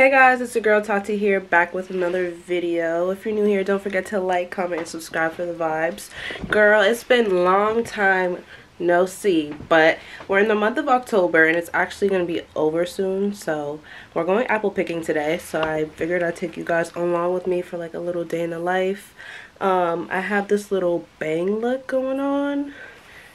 Hey guys, it's your girl Tati here, back with another video. If you're new here, don't forget to like, comment, and subscribe for the vibes. Girl, it's been a long time no see, but we're in the month of October and it's actually going to be over soon. So we're going apple picking today. So I figured I'd take you guys along with me for like a little day in the life. Um, I have this little bang look going on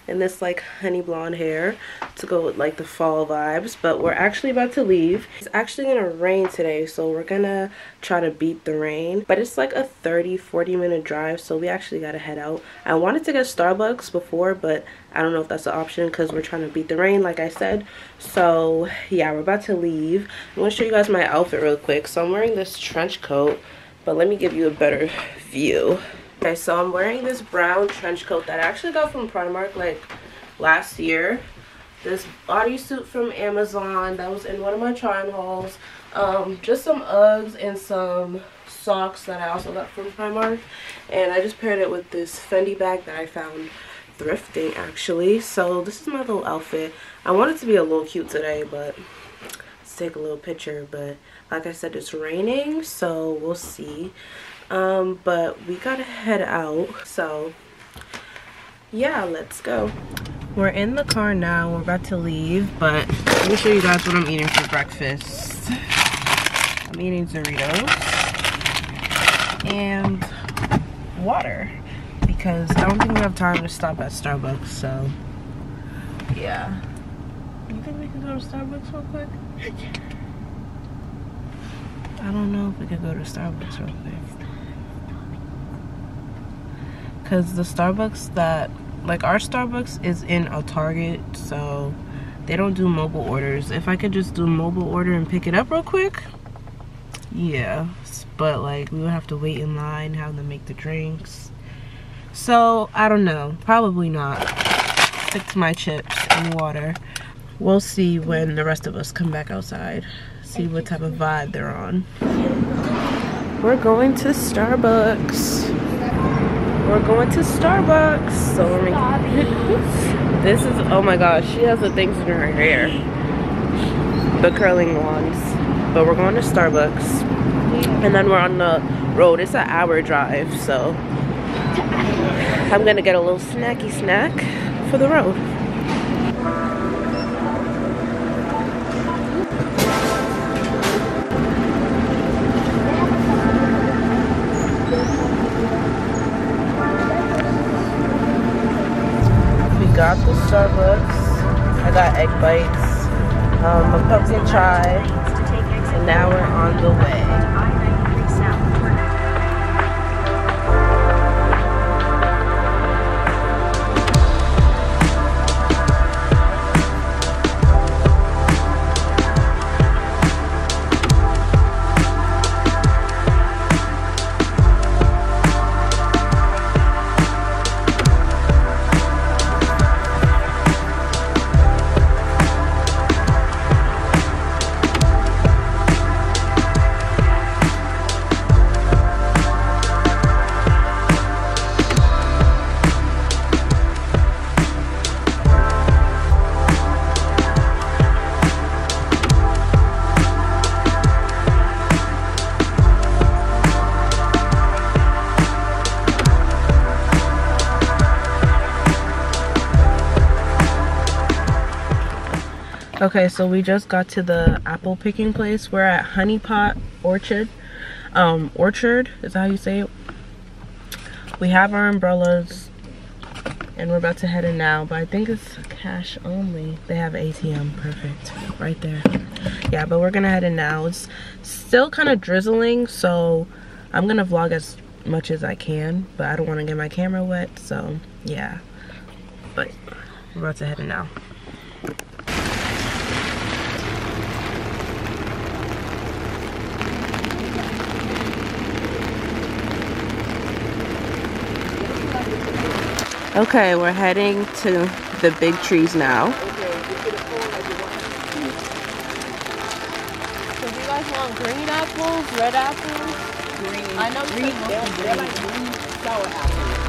and this like honey blonde hair to go with like the fall vibes but we're actually about to leave. It's actually gonna rain today so we're gonna try to beat the rain but it's like a 30 40 minute drive so we actually gotta head out. I wanted to get starbucks before but i don't know if that's an option because we're trying to beat the rain like i said. So yeah we're about to leave. I'm gonna show you guys my outfit real quick. So i'm wearing this trench coat but let me give you a better view Okay, so I'm wearing this brown trench coat that I actually got from Primark like last year. This bodysuit from Amazon that was in one of my try hauls. Um, just some Uggs and some socks that I also got from Primark. And I just paired it with this Fendi bag that I found thrifting actually. So this is my little outfit. I wanted to be a little cute today, but let's take a little picture. But like I said, it's raining, so we'll see um but we gotta head out so yeah let's go. We're in the car now. We're about to leave but let me show you guys what i'm eating for breakfast. I'm eating doritos and water because i don't think we have time to stop at starbucks so yeah. You think we can go to starbucks real quick? I don't know if we could go to Starbucks real quick because the Starbucks that like our Starbucks is in a Target so they don't do mobile orders. If I could just do mobile order and pick it up real quick yeah but like we would have to wait in line have them make the drinks. So I don't know. Probably not. Stick to my chips and water. We'll see when the rest of us come back outside. See what type of vibe they're on. We're going to Starbucks we're going to Starbucks. So we're making this is oh my gosh, she has the things in her hair. The curling ones. But we're going to Starbucks. And then we're on the road. It's an hour drive, so I'm gonna get a little snacky snack for the road. Starbucks. I got egg bites, um, a pumpkin chai, and now we're on the way. Okay, so we just got to the apple picking place. We're at Honey Pot Orchard. Um, Orchard, is how you say it? We have our umbrellas and we're about to head in now, but I think it's cash only. They have ATM, perfect, right there. Yeah, but we're gonna head in now. It's still kind of drizzling, so I'm gonna vlog as much as I can, but I don't wanna get my camera wet, so yeah. But we're about to head in now. Okay, we're heading to the big trees now. Okay, So do you guys want green apples, red apples? Green. I know green. They're, they're like green sour apples.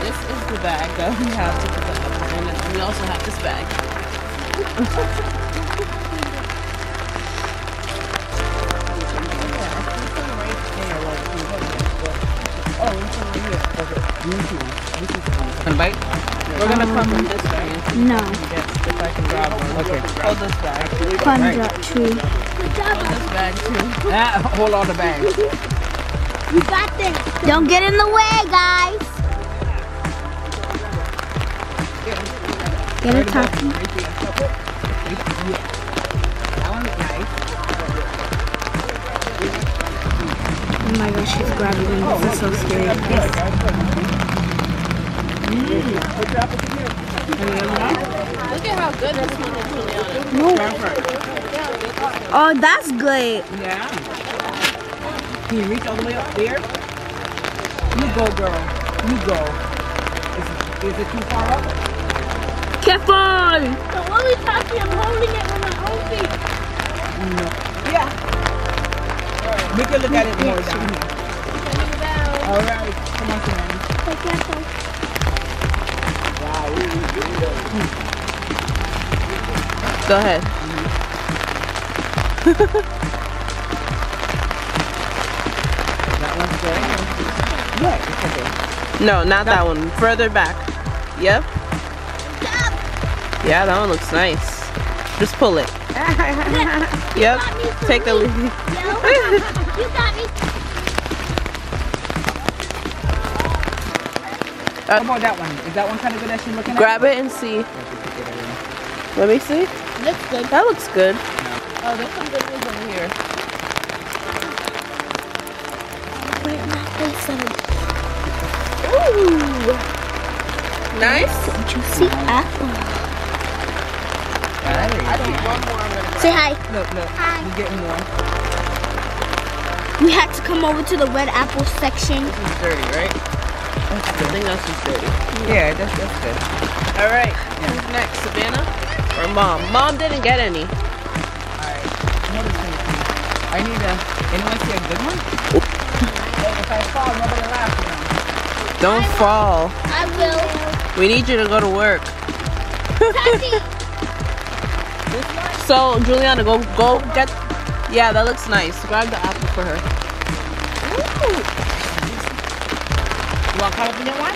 This is the bag that we have to put the apple in, and we also have this bag. Can bite? We're gonna come in this way. No. Yes, if I can grab one. Okay. Hold this bag. Fun drop tree. Hold this bag too. Ah, hold all the bags. You got this. Don't get in the way, guys. Get a toppy. That one is nice. Oh my gosh, she's grabbing me. This is so scary. Look at how good this one is, Juliana. No. Oh, that's good. Yeah. Can you reach all the way up there? You go, girl. You go. Is it, is it too far up? Careful. So what are we talking? I'm holding it with my own feet. No. Yeah. We can look at it more down here. All right. Come on, Samantha. Go ahead. That one's good. Yeah, okay. No, not that one. Further back. Yep. Yeah, that one looks nice. Just pull it. Yep. Take the lead. You got me. How about that one? Is that one kind of good that she's looking at? Grab it and see. Let me see. Looks good. That looks good. Oh, there's some good ones over here. Wait, my face on it. Ooh. Nice. Juicy apple. Alright. I think one more I'm gonna Say hi. No, no. Hi. We're getting more. We had to come over to the red apple section. This is dirty, right? I think that's just dirty. Yeah, that's, that's good. All right. Who's next, Savannah or Mom? Mom didn't get any. Alright. Notice anything. I need a. Anyone see a good one? If I fall, nobody laugh. Don't fall. I will. We need you to go to work. So Juliana, go go get. Yeah, that looks nice. Grab the apple for her. You want to cut up that one?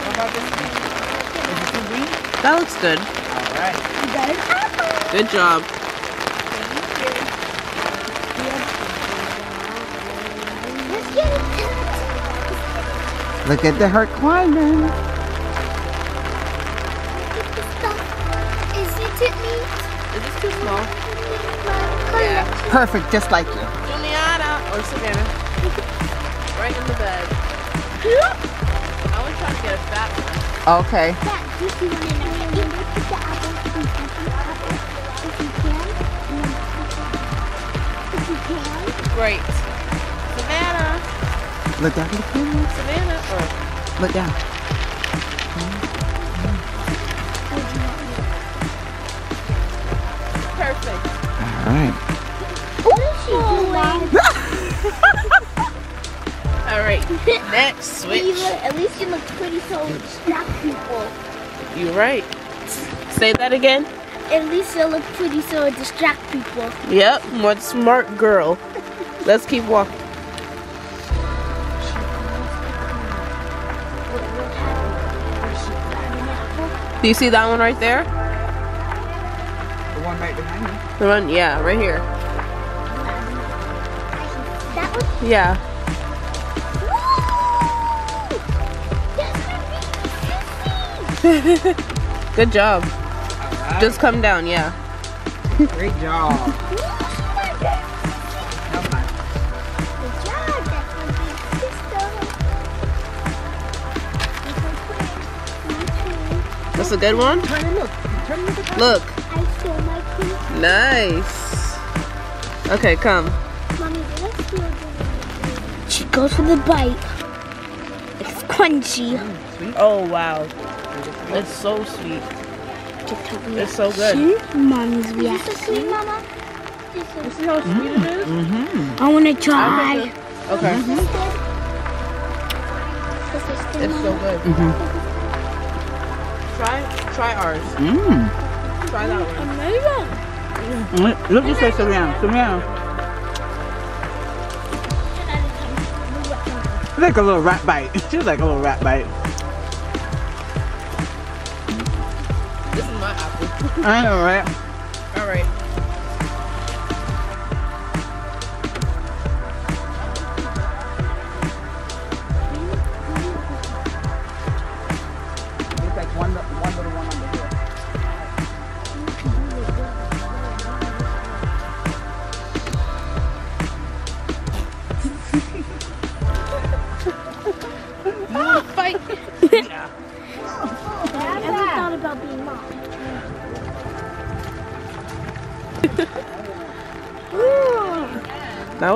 What about this one? Is it too green? That looks good. Alright. You got an apple. Good job. Let's get it. Look at the her climbing. Is it to me? Is this too small? Yeah. Perfect, just like you. Juliana or Savannah. Right in the bed. I was trying to get a fat one. Okay. That juicy one in there. You put the apple. You put the apple. If you can. If you can. Great. Savannah. Look down. Look down. Savannah. Or Look down. perfect. Alright. What Next, But switch. look, at least you look pretty so it distract people. You're right. Say that again. At least you look pretty so it distract people. Yep. What smart girl. Let's keep walking. Do you see that one right there? The one right behind me. The one, yeah, right here. That was Yeah. Good job. Alright. Just come down, yeah. Great job. That's a good one. Turn and look. Turn and look at that. Look. I stole my piece. Nice. Okay, come. Mommy, let's do it. She goes for the bite. It's crunchy. Mm, oh, wow. It's so sweet. It's so good. See? Mommy's reaction. Mama. You see how sweet it is? Mm-hmm. I want to try. Okay. It's so good. Mm-hmm. Try, try ours. Mm. Try that one. Amazing. Look this way, Savannah. Savannah. like a little rat bite. She's like a little rat bite. I know, right? All right.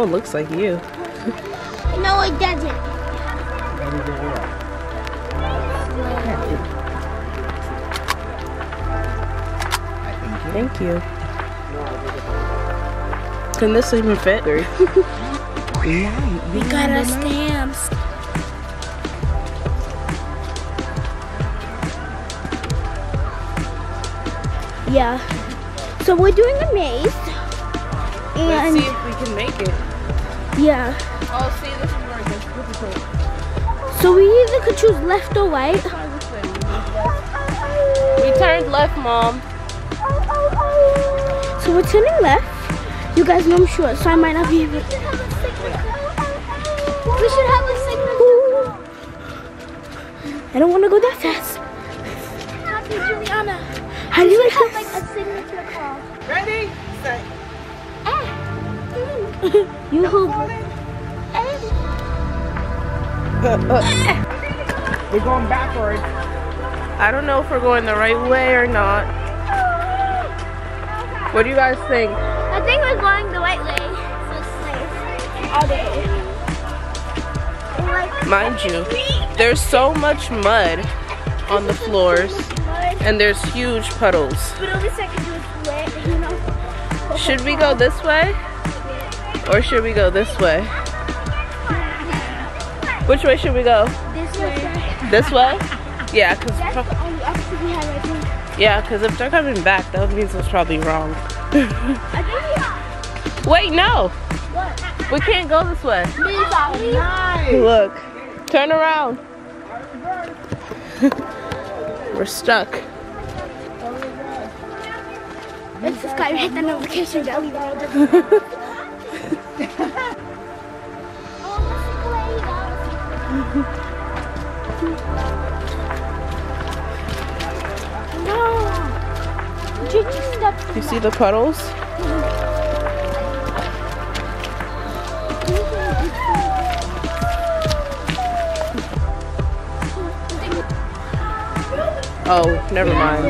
That one looks like you. No, it doesn't. Thank you. Can this even fit? We got our stamps. Yeah. So we're doing a maze. Let's see if we can make it. Yeah. Oh, see, this is where it gets difficult. So we either could choose left or right. Try this way. We turned left, Mom. So we're turning left. You guys know I'm short, so I might not be able to. We should have a signal. I don't want to go that fast. Happy Juliana. How do you like have like a signature call? Ready? Set. You hope. We're going backwards. I don't know if we're going the right way or not. What do you guys think? I think we're going the right way. So safe. All day. Mind you, there's so much mud on the floors and there's huge puddles. But at least I can do it wet, you know. Should we go this way or should we go this way? Which way should we go? This way. This way? Yeah, cause That's the only option we have, I think. yeah, cause if they're coming back, that means it's probably wrong. Wait, no, What? we can't go this way. Nice. Look, turn around. We're stuck. Let's subscribe, hit the notification bell. No! You You see the puddles? Oh, never mind.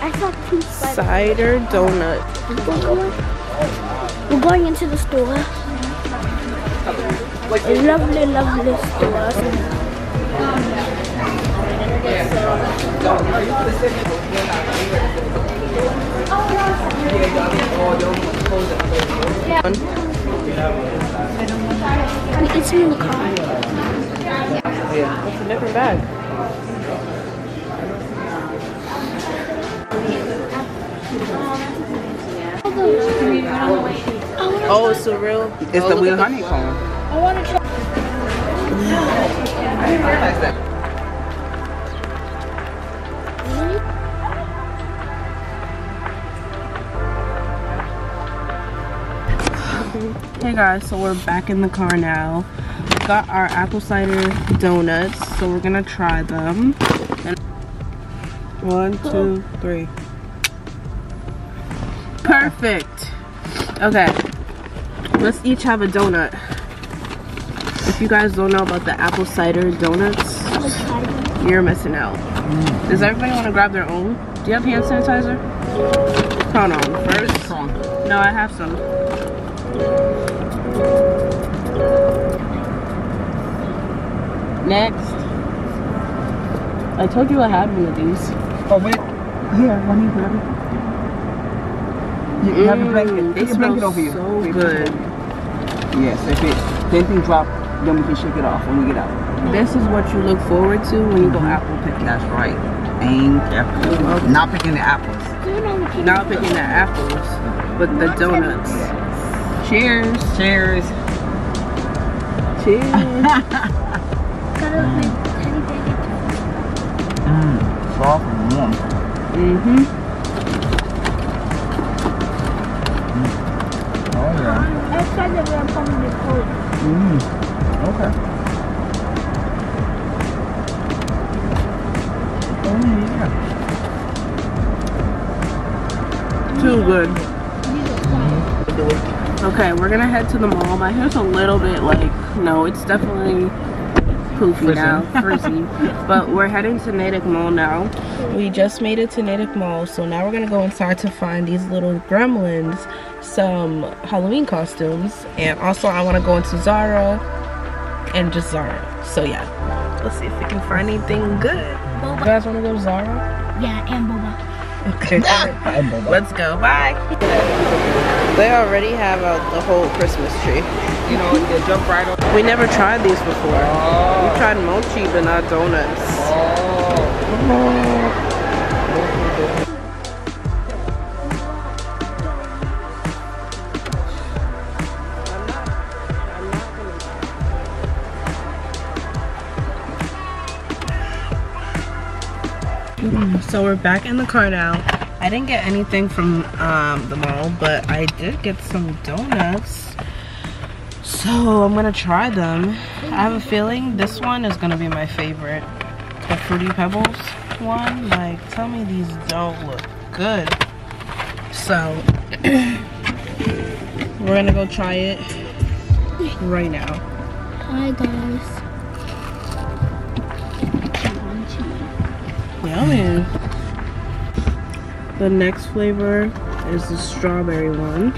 I saw two. Cider donut. We're going into the store. A lovely, lovely store. Oh, it's. It's oh, the look real at honeycomb. I want to try. I didn't realize that. Hey guys, so we're back in the car now. Got our apple cider donuts, so we're gonna try them. And one, two, oh. three. Perfect. Okay, let's each have a donut. If you guys don't know about the apple cider donuts, you're missing out. Does everybody want to grab their own? Do you have hand sanitizer? Hold on, first. No, I have some. Next. I told you I had one of these. Oh, wait. Here, let me grab it. You, you have a mm, blanket. They Take a blanket over you. so good. Yes, if it, if anything drop, then we can shake it off when we get out. This is what you look forward to when you go mm-hmm. apple picking. That's right. Aim carefully. Not picking the apples. Not picking the apples, but the donuts. Cheers. Cheers. Cheers. Got a big teddy bear. Mmm, soft and warm. mm-hmm. Outside of the pumpkin cold. Mmm. Okay. Oh yeah. Too good. Okay, we're gonna head to the mall. My hair's a little bit like, no, it's definitely poofy now, frizzy. but we're heading to Natick Mall now. We just made it to Natick Mall, so now we're gonna go inside to find these little gremlins some Halloween costumes. And also I wanna go into Zara and just Zara. So yeah, let's see if we can find anything good. Boba. You guys wanna go to Zara? Yeah, and boba. Okay. I'm Boba. Let's go. Bye. They already have out the whole Christmas tree. You know, they jump right on. We never tried these before. Oh. We tried mochi, but not donuts. Oh. So we're back in the car now. I didn't get anything from um, the mall, but I did get some donuts. So I'm gonna try them. I have a feeling this one is gonna be my favorite. The Fruity Pebbles one. Like, tell me these don't look good. So we're gonna go try it right now. Hi guys. Yummy. The next flavor is the strawberry one.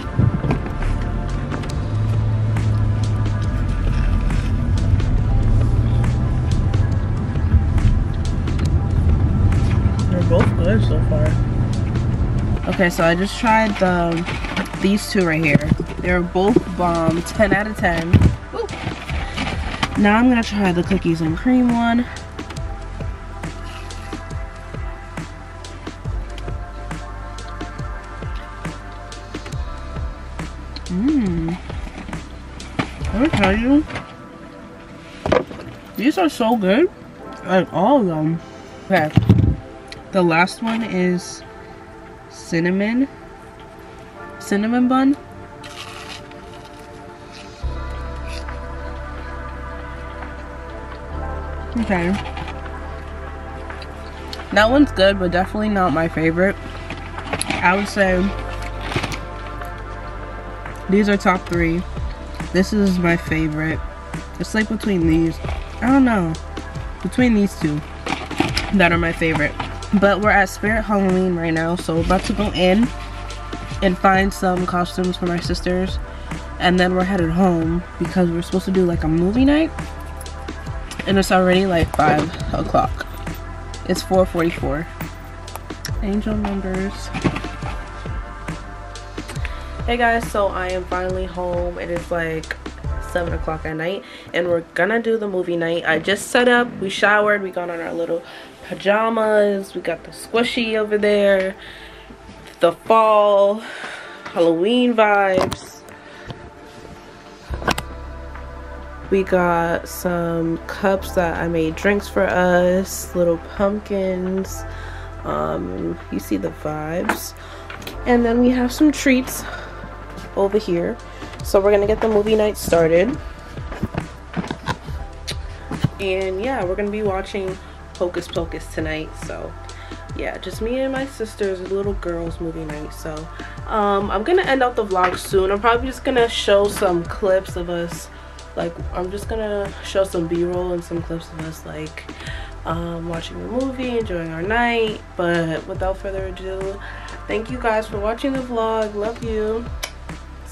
They're both good so far. Okay, so I just tried the these two right here. They're both bomb, 10 out of 10. Ooh. Now I'm gonna try the cookies and cream one. Tell you, these are so good. Like all of them. Okay. The last one is cinnamon. Cinnamon bun. Okay. That one's good, but definitely not my favorite. I would say these are top three. This is my favorite. It's like between these. I don't know. Between these two that are my favorite. But we're at Spirit Halloween right now, so we're about to go in and find some costumes for my sisters. And then we're headed home because we're supposed to do like a movie night. And it's already like 5 o'clock. It's 4.44. Angel numbers. Hey guys, so I am finally home. It is like 7 o'clock at night and we're gonna do the movie night. I just set up, we showered, we got on our little pajamas, we got the squishy over there, the fall, Halloween vibes. We got some cups that I made drinks for us, little pumpkins. Um, you see the vibes. And then we have some treats over here. So we're gonna get the movie night started. And yeah, we're gonna be watching Hocus Pocus tonight. So yeah, just me and my sisters, little girls movie night. So um, I'm gonna end out the vlog soon. I'm probably just gonna show some clips of us. Like I'm just gonna show some b-roll and some clips of us like um, watching the movie, enjoying our night. But without further ado, thank you guys for watching the vlog. Love you.